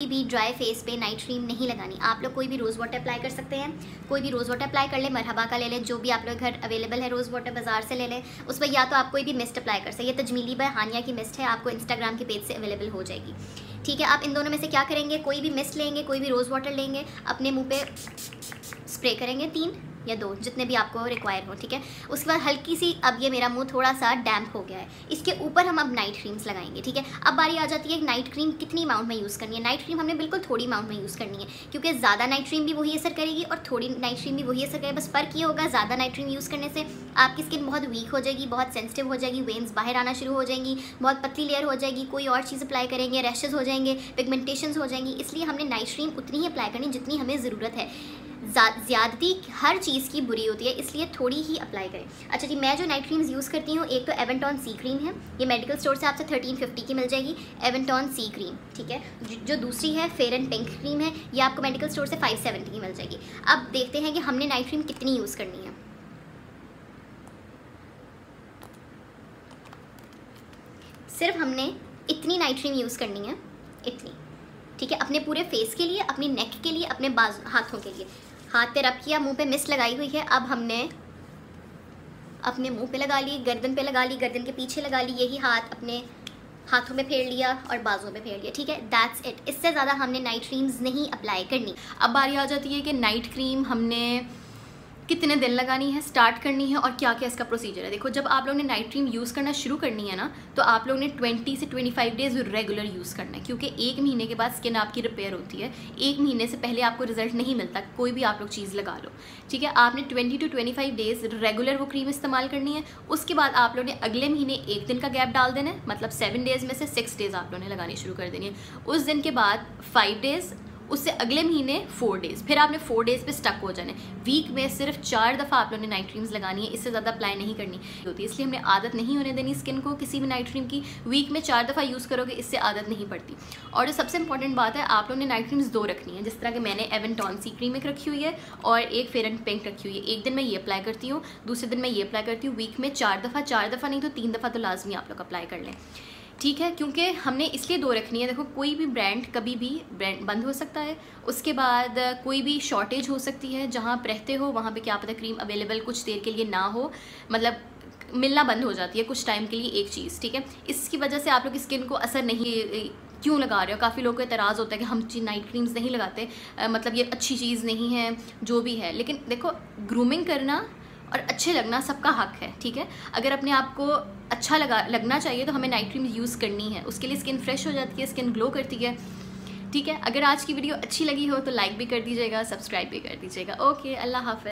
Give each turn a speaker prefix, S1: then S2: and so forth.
S1: भी dry face पे night cream नहीं लगानी। आप लोग कोई भी रोज़ वाटर अप्लाई कर सकते हैं। कोई भी रोज़ वाटर अप्लाई कर ले, मरहबा का ले लें, जो भी आप लोग घर अवेलेबल है रोज़ वाटर बाज़ार से ले लें। उस पर या तो आप कोई भी मिस्ट अप्लाई कर सकते ये तजमीली बाय हानिया की मिस्ट है, आपको इंस्टाग्राम के पेज से अवेलेबल हो जाएगी। ठीक है, आप इन दोनों में से क्या करेंगे? कोई भी मिस्ट लेंगे, कोई भी रोज़ वाटर लेंगे, अपने मुँह पर स्प्रे करेंगे तीन। या दो, जितने भी आपको रिक्वायर हो, ठीक है? उसके बाद हल्की सी अब ये मेरा मुँह थोड़ा सा डैम्प हो गया है। इसके ऊपर हम अब नाइट क्रीम्स लगाएँगे, ठीक है? अब बारी आ जाती है नाइट क्रीम कितनी अमाउंट में यूज़ करनी है। नाइट क्रीम हमने बिल्कुल थोड़ी अमाउंट में यूज़ करनी है, क्योंकि ज़्यादा नाइट क्रीम भी वही असर करेगी और थोड़ी नाइट क्रीम भी वही असर करेगी। बस फ़र्क ये होगा ज़्यादा नाइट क्रीम यूज़ करने से आपकी स्किन बहुत वीक हो जाएगी, बहुत सेंसिटिव हो जाएगी वेन्स बाहर आना शुरू हो जाएँगी, बहुत पतली लेयर हो जाएगी, कोई और चीज़ अप्लाई करेंगे रैशेज़ हो जाएँगे पिगमेंटेशन हो जाएँगी। इसलिए हमने नाइट क्रीम उतनी ही अप्लाई करनी जितनी हमें ज़रूरत है। ज़्यादती हर चीज़ की बुरी होती है, इसलिए थोड़ी ही अप्लाई करें। अच्छा जी, मैं जो नाइट क्रीम्स यूज़ करती हूँ, एक तो एवेंटॉन सी क्रीम है, ये मेडिकल स्टोर से आपसे थर्टीन फिफ्टी की मिल जाएगी एवेंटॉन सी क्रीम ठीक है? जो दूसरी है फेयर एंड पिंक क्रीम है, ये आपको मेडिकल स्टोर से फाइव सेवेंटी की मिल जाएगी। अब देखते हैं कि हमने नाइट क्रीम कितनी यूज़ करनी है। सिर्फ़ हमने इतनी नाइट क्रीम यूज़ करनी है, इतनी, ठीक है? अपने पूरे फेस के लिए, अपनी नेक के लिए, अपने बाज हाथों के लिए। हाथ पे रब किया मुँह पे मिस लगाई हुई है। अब हमने अपने मुँह पे लगा ली, गर्दन पे लगा ली, गर्दन के पीछे लगा ली, यही हाथ अपने हाथों में फेर लिया और बाजों में फेर लिया। ठीक है दैट्स इट इससे ज़्यादा हमने नाइट क्रीम्स नहीं अप्लाई करनी।
S2: अब बारी आ जाती है कि नाइट क्रीम हमने कितने दिन लगानी है स्टार्ट करनी है और क्या क्या इसका प्रोसीजर है। देखो, जब आप लोग ने नाइट क्रीम यूज़ करना शुरू करनी है ना तो आप लोग ने 20 से 25 डेज़ रेगुलर यूज़ करना है, क्योंकि एक महीने के बाद स्किन आपकी रिपेयर होती है। एक महीने से पहले आपको रिज़ल्ट नहीं मिलता, कोई भी आप लोग चीज़ लगा लो। ठीक है, आपने twenty to twenty days regular वो क्रीम इस्तेमाल करनी है, उसके बाद आप लोग ने अगले महीने एक दिन का गैप डाल देना है मतलब सेवन डेज़ में से सिक्स डेज़ आप लोग ने लगानी शुरू कर देनी है। उस दिन के बाद फाइव डेज़ उससे अगले महीने फोर डेज़ फिर आपने फोर डेज़ पे स्टक हो जाना। वीक में सिर्फ़ चार दफ़ा आप लोगों ने नाइट क्रीम्स लगानी है, इससे ज़्यादा अप्लाई नहीं करनी। होती इसलिए हमने आदत नहीं होने देनी स्किन को किसी भी नाइट क्रीम की। वीक में चार दफ़ा यूज़ करोगे, इससे आदत नहीं पड़ती। और जो सबसे इंपॉर्टेंट बात है, आप लोगों ने नाइट क्रीम्स दो रखनी है, जिस तरह के मैंने एवन सी क्रीम एक रखी हुई है और एक फेयर एंड पिंक रखी हुई है। एक दिन मैं ये अप्लाई करती हूँ, दूसरे दिन मैं ये अप्लाई करती हूँ। वीक में चार दफ़ा चार दफ़ा नहीं तो तीन दफ़ा तो लाजमी आप लोग अप्लाई कर लें। ठीक है क्योंकि हमने इसलिए दो रखनी है। देखो कोई भी ब्रांड कभी भी ब्रांड बंद हो सकता है। उसके बाद कोई भी शॉर्टेज हो सकती है। जहाँ रहते हो वहाँ पे क्या पता क्रीम अवेलेबल कुछ देर के लिए ना हो। मतलब मिलना बंद हो जाती है कुछ टाइम के लिए एक चीज़ ठीक है? इसकी वजह से आप लोग स्किन को असर नहीं क्यों लगा रहे हो? काफ़ी लोगों को एतराज़ होता है कि हम नाइट क्रीम्स नहीं लगाते। आ, मतलब ये अच्छी चीज़ नहीं है जो भी है। लेकिन देखो ग्रूमिंग करना और अच्छे लगना सबका हक है, ठीक है? अगर अपने आप को अच्छा लगा, लगना चाहिए तो हमें नाइट क्रीम यूज़ करनी है। उसके लिए स्किन फ्रेश हो जाती है स्किन ग्लो करती है, ठीक है? अगर आज की वीडियो अच्छी लगी हो तो लाइक भी कर दीजिएगा सब्सक्राइब भी कर दीजिएगा। ओके अल्लाह हाफ़